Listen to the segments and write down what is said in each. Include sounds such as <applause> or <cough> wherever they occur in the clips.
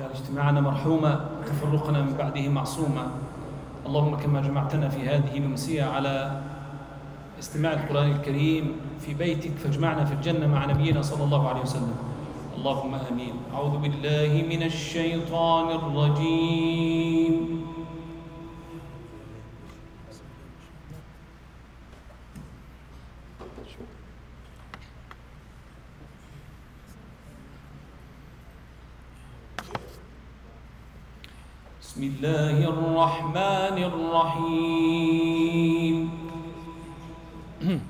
واجعل اجتماعنا مرحوما وتفرقنا من بعده معصوما. اللهم كما جمعتنا في هذه الأمسية على استماع القرآن الكريم في بيتك فاجمعنا في الجنة مع نبينا صلى الله عليه وسلم. اللهم آمين. أعوذ بالله من الشيطان الرجيم. بسم الله الرحمن الرحيم. <clears throat>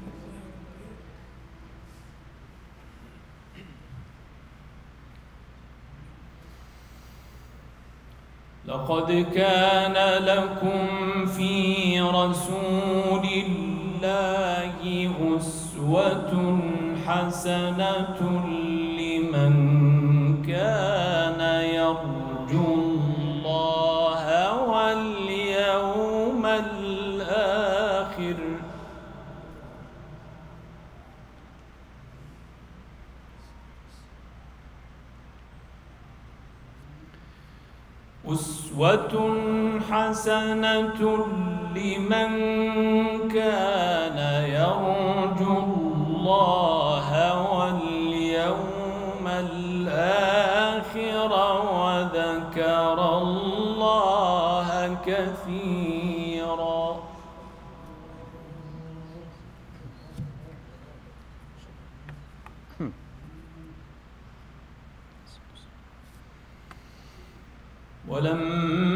لقد كان لكم في رسول الله أسوة حسنة أسوة حسنة لمن كان يرجو الله. ولما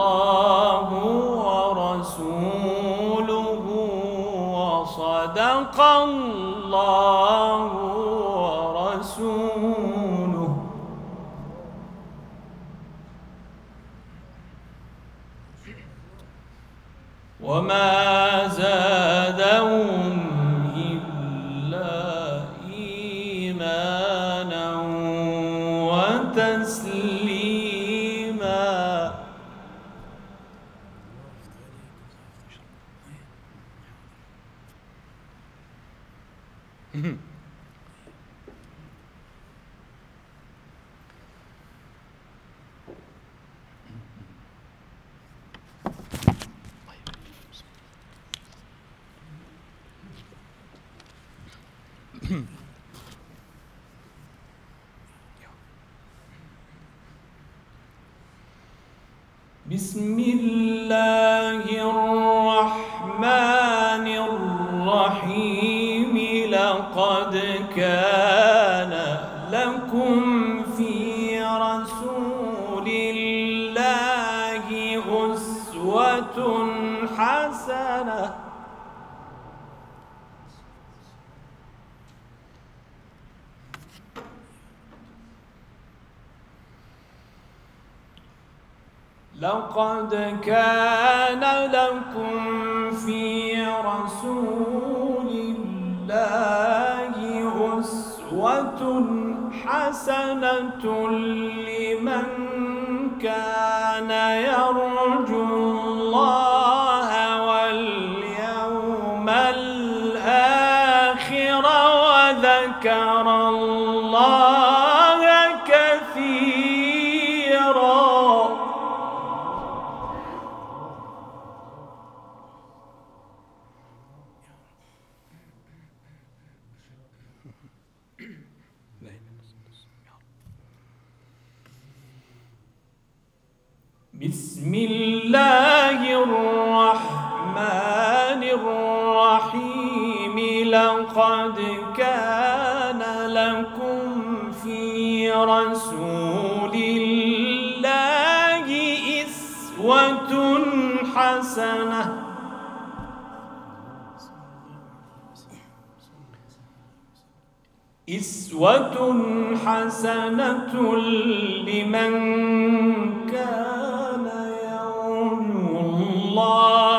الله ورسوله وصدق الله ورسوله. وما بسم الله حسنة لقد كان لكم في رسول الله أسوة حسنة لمن كان يرجو كان لكم في رسول الله إسوة حسنة. إسوة حسنة لمن كان يرجو الله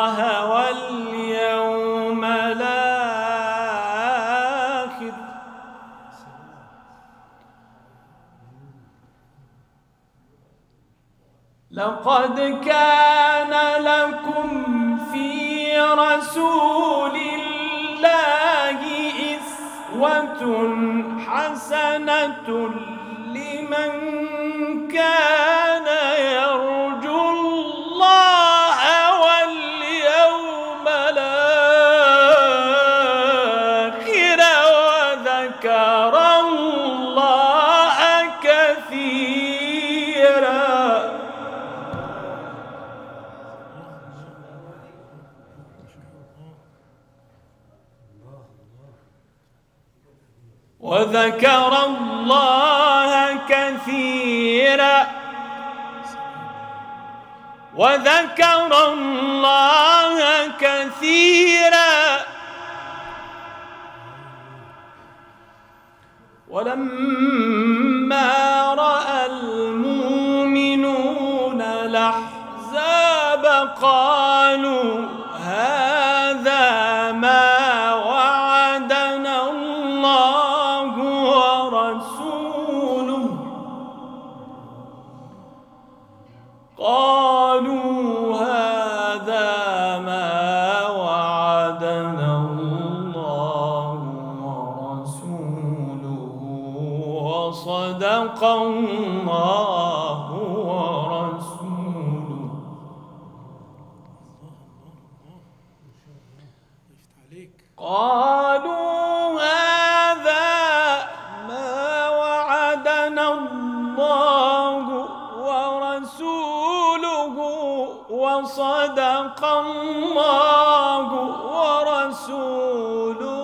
لقد كان لكم في رسول الله إسوة حسنة لمن كان وذكر الله كثيرا. وذكر الله كثيرا. ولما ورسوله وصدق الله ورسوله.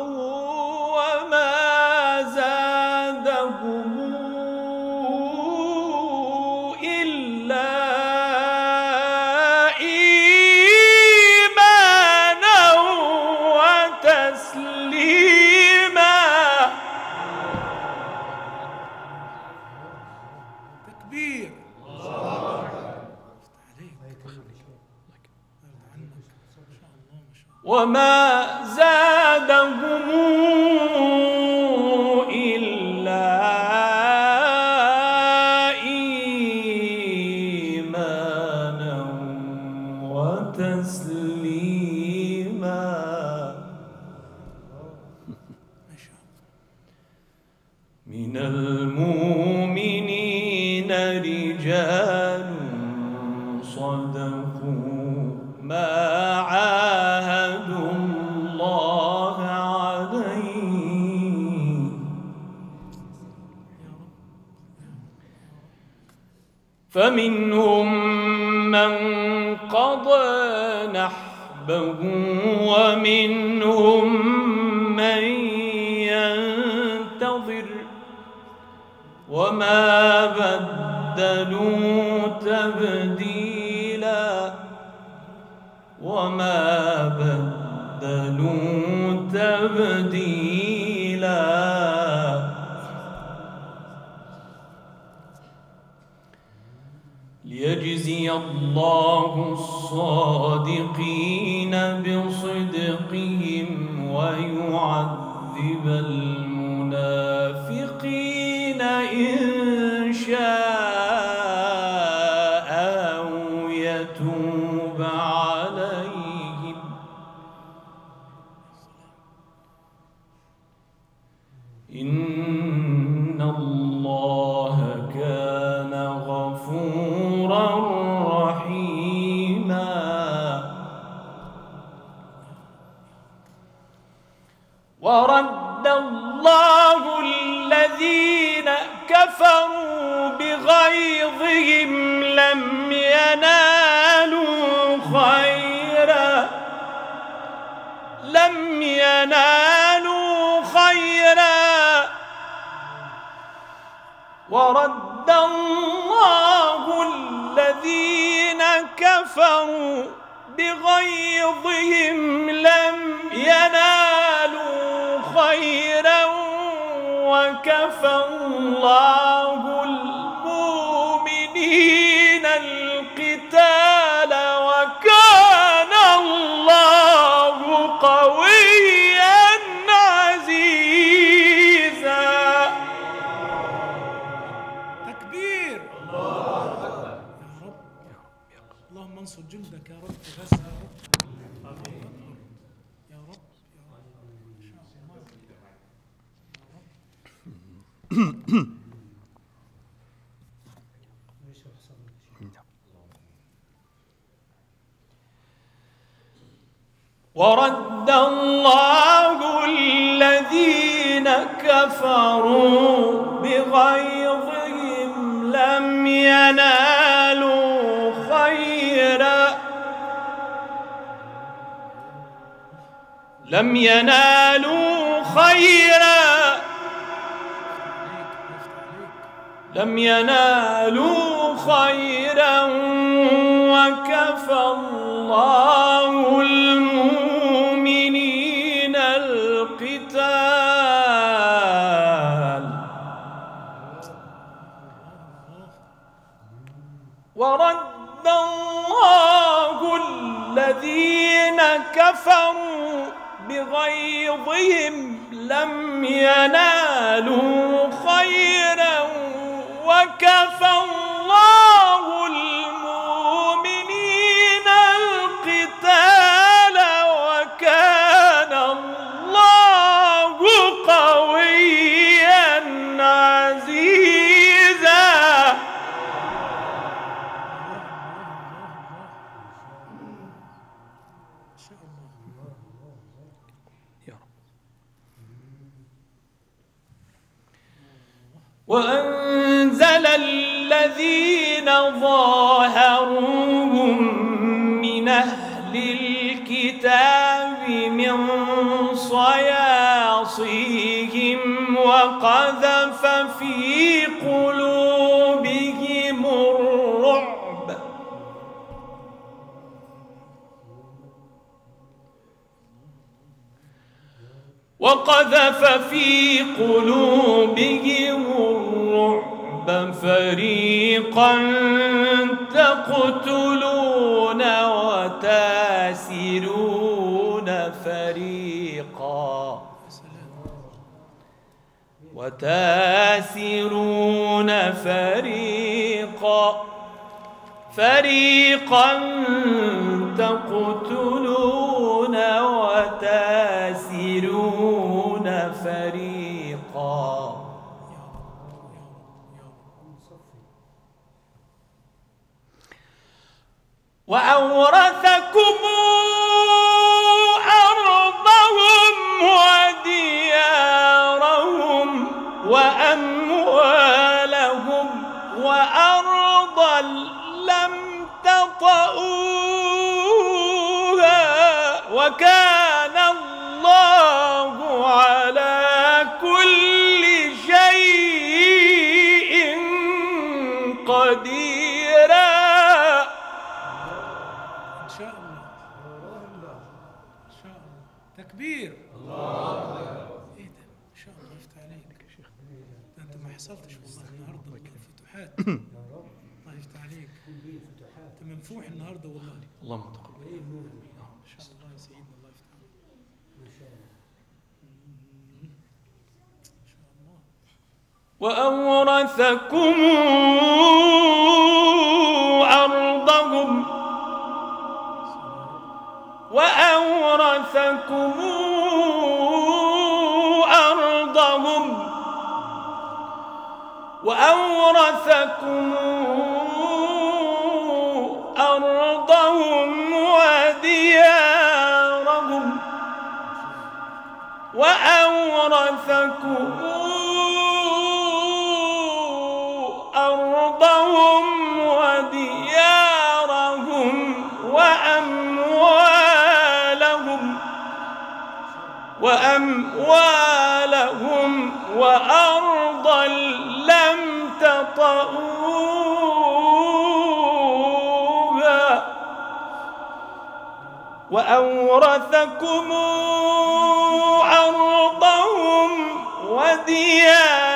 فمنهم من قضى نحبه ومنهم من ينتظر وما بدلوا تبديلا وما بدلوا الله الصادقين بصدقهم ويعذب الله الذين كفروا بغيظهم لم ينالوا خيرا لم ينالوا خيرا. ورد الله الذين كفروا بغيظهم لم ينالوا خيرا وكفى الله ورد الله الذين كفروا بغيظهم لم ينالوا خيرا. لم ينالوا خيرا. لم ينالوا خيرا وكفى الله المؤمنين. ورد الله الذين كفروا بغيظهم لم ينالوا خيرا وكفى وأنزل الذين ظاهروهم من أهل الكتاب من صياصيهم وقذف في قلوبهم الرعب وقذف في قلوبهم الرعب فريقا تقتلون وتاسرون فريقا. وتاسرون فريقا. فريقا تقتلون وأورثكم شاء الله إن شاء الله تكبير. الله إيه ده؟ إن شاء الله يفتح عليك. يا شيخ ده أنت ما حصلتش والله النهاردة من الفتوحات الله يفتح عليك. أنت منفوح النهاردة والله. اللهم تقبل. إن شاء الله يا سيدنا الله يفتح عليك. إن شاء الله وأورثكم أرضهم وأورثكم أرضهم. وأورثكم أرضهم وديارهم. وأورثكم وأموالهم وأرضا لم تطئوها. وأورثكم أرضهم وديارهم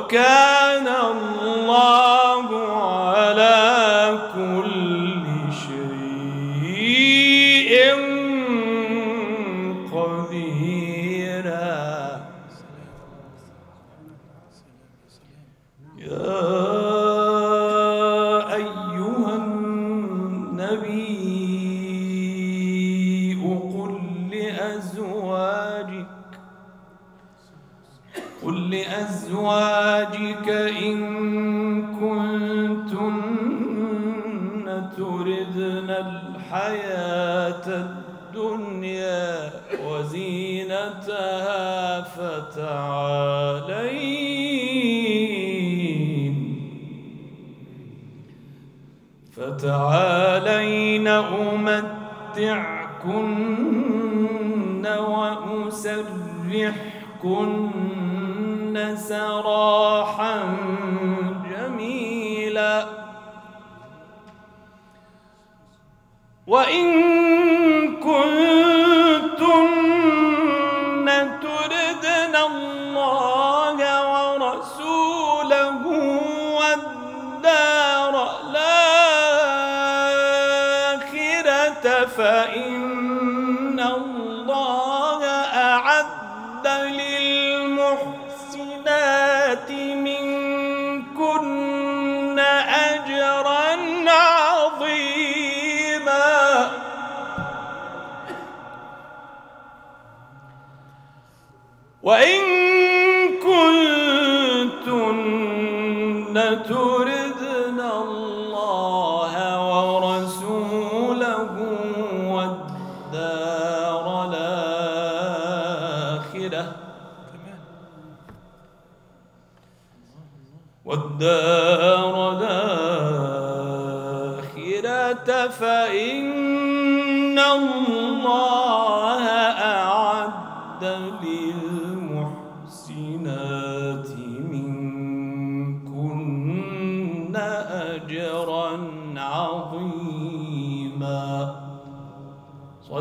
وكان الله قل لأزواجك إن كنتن تردن الحياة الدنيا وزينتها فتعالين فتعالين أمتعكن وأسرحكن سراحا جميلا. وإن وإن كنتن تردن الله ورسوله والدار الآخرة. والدار الآخرة فإن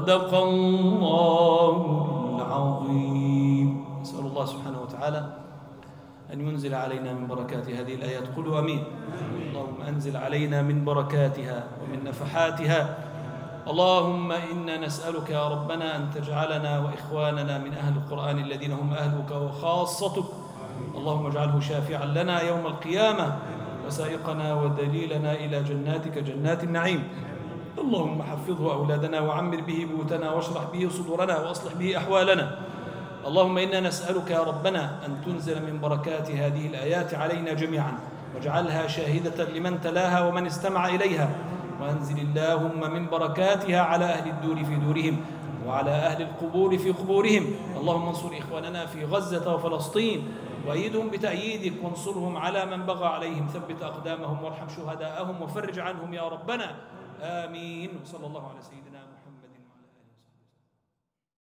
صدق الله العظيم. نسأل الله سبحانه وتعالى أن ينزل علينا من بركات هذه الآيات. قلوا أمين. اللهم أنزل علينا من بركاتها ومن نفحاتها. اللهم إنا نسألك يا ربنا أن تجعلنا وإخواننا من أهل القرآن الذين هم أهلك وخاصتك. اللهم اجعله شافعا لنا يوم القيامة وسائقنا ودليلنا إلى جناتك جنات النعيم. اللهم حفظه أولادنا وعمر به بيوتنا واشرح به صدورنا وأصلح به أحوالنا. اللهم إنا نسألك يا ربنا أن تنزل من بركات هذه الآيات علينا جميعا واجعلها شاهدة لمن تلاها ومن استمع إليها وأنزل اللهم من بركاتها على أهل الدور في دورهم وعلى أهل القبور في قبورهم. اللهم انصر إخواننا في غزة وفلسطين وأيدهم بتأييدك وانصرهم على من بغى عليهم. ثبت أقدامهم وارحم شهداءهم وفرج عنهم يا ربنا. آمين. صلى الله على سيدنا